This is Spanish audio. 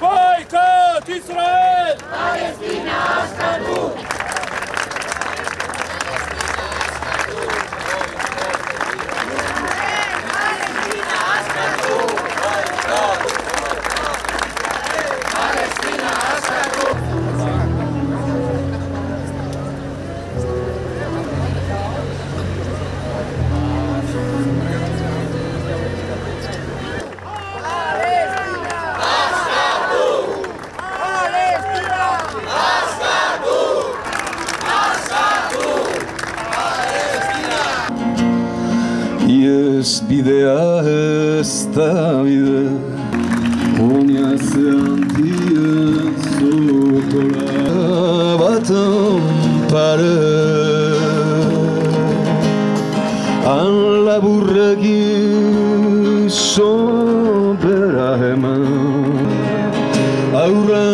Boycott Israel! Palestina, Ashkelon! Es bidea esta vida Onia seantien sokola Baton pare An laburregi sobera hemen Aurra